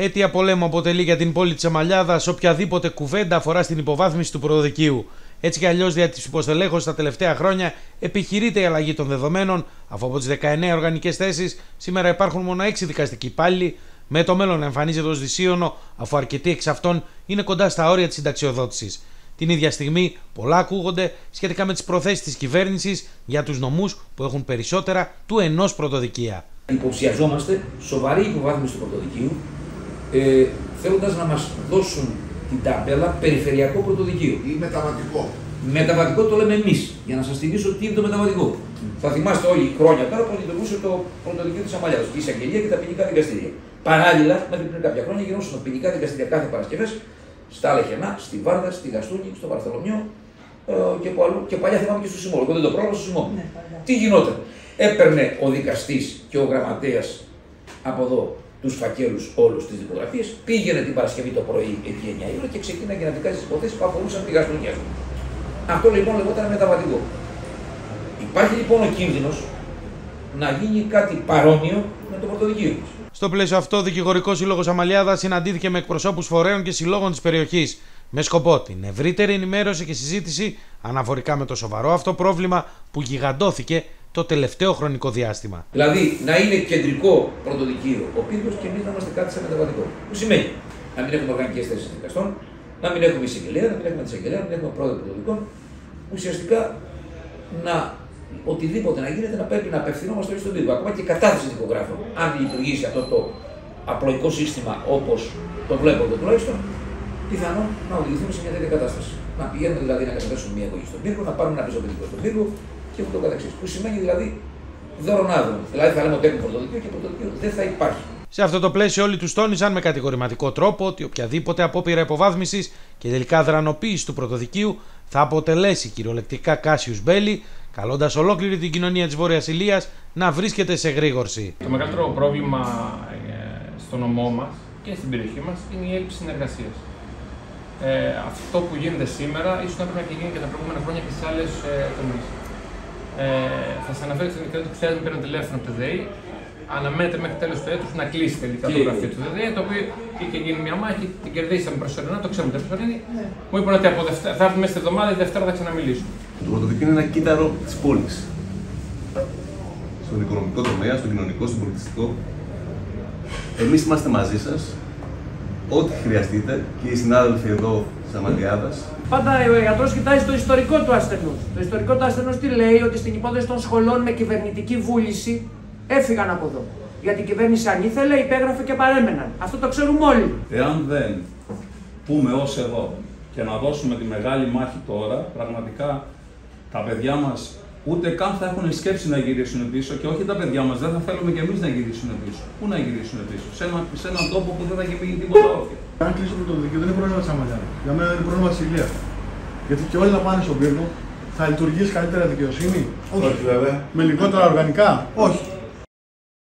Αίτια πολέμου αποτελεί για την πόλη της Αμαλιάδας οποιαδήποτε κουβέντα αφορά στην υποβάθμιση του πρωτοδικείου. Έτσι κι αλλιώς, δια της υποστελέχωσης τα τελευταία χρόνια επιχειρείται η αλλαγή των δεδομένων, αφού από τις 19 οργανικές θέσεις σήμερα υπάρχουν μόνο 6 δικαστικοί υπάλληλοι, με το μέλλον να εμφανίζεται ως δυσίωνο, αφού αρκετοί εξ αυτών είναι κοντά στα όρια της συνταξιοδότησης. Την ίδια στιγμή, πολλά ακούγονται σχετικά με τις προθέσεις της κυβέρνησης για τους νομούς που έχουν περισσότερα του ενός πρωτοδικεία. Υποψιαζόμαστε σοβαρή υποβάθμιση του πρωτοδικείου, ε, θέλοντας να μας δώσουν την ταμπέλα περιφερειακό πρωτοδικείο. Ή μεταβατικό. Μεταβατικό το λέμε εμείς, για να σας θυμίσω τι είναι το μεταβατικό. Θα θυμάστε όλοι χρόνια τώρα που λειτουργούσε το πρωτοδικείο της Αμαλιά, η εισαγγελία και τα ποινικά δικαστήρια. Παράλληλα, μέχρι πριν κάποια χρόνια γινόταν ποινικά δικαστήρια κάθε Παρασκευές στα Λεχενά, στη Βάρδα, στη Γαστούνη, στο Βαρθολομιό ε, και, που αλλού, και παλιά θυμάμαι και στο Σιμόλο. Εγώ δεν το πρόλαβα στο Σιμόλο. Ναι, τι γινόταν; Έπαιρνε ο δικαστής και ο γραμματέας από εδώ τους φακέλους όλους τι δικογραφίε, πήγαινε την Παρασκευή το πρωί εκεί 9 ώρα και ξεκίναγε να δικάζει τις υποθέσει που αφορούσαν τη γαστρονική Αυτό λοιπόν λεγόταν μεταβατικό. Υπάρχει λοιπόν ο κίνδυνος να γίνει κάτι παρόμοιο με το πρωτοδικείο μα. Στο πλαίσιο αυτό, ο Δικηγορικός Σύλλογος Αμαλιάδας συναντήθηκε με εκπροσώπους φορέων και συλλόγων της περιοχής με σκοπό την ευρύτερη ενημέρωση και συζήτηση αναφορικά με το σοβαρό αυτό πρόβλημα που γιγαντώθηκε το τελευταίο χρονικό διάστημα. Δηλαδή να είναι κεντρικό πρωτοδικείο ο πύργος και εμείς να είμαστε κάτι σαν μεταβατικό. Που σημαίνει να μην έχουμε οργανικές θέσεις δικαστών, να μην έχουμε εισαγγελέα, να μην έχουμε εισαγγελέα, να μην έχουμε πρόεδρο πρωτοδικών. Ουσιαστικά να οτιδήποτε να γίνεται να πρέπει να απευθυνόμαστε όλοι στον πύργο. Ακόμα και κατάθεση δικογράφων. Αν λειτουργήσει αυτό το απλοϊκό σύστημα όπως το βλέπω εδώ τουλάχιστον, πιθανόν να οδηγηθούμε σε μια τέτοια κατάσταση. Να πηγαίνουμε δηλαδή να καταθέσουμε μια εγωγή στον πύργο, να πάρουμε ένα πιστοποιητικό στον πύργο, και ούτω καθεξής. Που σημαίνει δηλαδή δωρονάδων. Δηλαδή θα λέμε ότι έχουμε πρωτοδικείο και πρωτοδικείο δεν θα υπάρχει. Σε αυτό το πλαίσιο, όλοι τους τόνισαν με κατηγορηματικό τρόπο ότι οποιαδήποτε απόπειρα υποβάθμισης και τελικά δρανοποίηση του πρωτοδικείου θα αποτελέσει κυριολεκτικά κάσιου μπέλη, καλώντας ολόκληρη την κοινωνία της Βόρειας Ηλία να βρίσκεται σε γρήγορση. Το μεγαλύτερο πρόβλημα ε, στο νομό μας και στην περιοχή μας είναι η έλλειψη συνεργασίας. Ε, αυτό που γίνεται σήμερα ίσως να πρέπει να γίνει και τα προηγούμενα χρόνια και στι άλλες τομείς. Ε, θα σας αναφέρω την εταιρεία του χθε μου πήραν τηλέφωνο από το ΔΕΗ. Αναμένεται μέχρι τέλος του έτους να κλείσει τελικά το γραφείο του ΔΕΗ, το οποίο είχε γίνει μια μάχη, την κερδίσαμε προσωρινά, το ξέρουμε την προσωρινή. Ναι. Μου είπαν ότι από Δευτέρα, θα έρθουμε μέσα στη εβδομάδα, τη Δευτέρα θα ξαναμιλήσουμε. Το πρωτοδικείο είναι ένα κύτταρο της πόλης. Στον οικονομικό τομέα, στον κοινωνικό, στον πολιτιστικό. Εμείς είμαστε μαζί σας. Ό,τι χρειαστείτε και οι συνάδελφοι εδώ τη Αμαλιάδα Πάντα ο γιατρός κοιτάζει το ιστορικό του ασθενούς. Το ιστορικό του ασθενούς τι λέει, ότι στην υπόθεση των σχολών με κυβερνητική βούληση έφυγαν από εδώ. Γιατί η κυβέρνηση αν ήθελε υπέγραφε και παρέμεναν. Αυτό το ξέρουμε όλοι. Εάν δεν πούμε ως εδώ και να δώσουμε τη μεγάλη μάχη τώρα, πραγματικά τα παιδιά μας ούτε καν θα έχουν σκέψη να γυρίσουν πίσω και όχι τα παιδιά μας, δεν θα θέλουμε κι εμείς να γυρίσουν πίσω. Πού να γυρίσουν πίσω, σε, ένα, σε έναν τόπο που δεν θα γίνει τίποτα όχι. Αν κλείσω το δικαίωμα, δεν είναι πρόβλημα της Αμαλιά. Για μένα είναι πρόβλημα της Ηλία. Γιατί και όλοι να πάνε στον πύργο, θα λειτουργήσει καλύτερα δικαιοσύνη; Όχι, βέβαια. Με λιγότερα οργανικά; Όχι.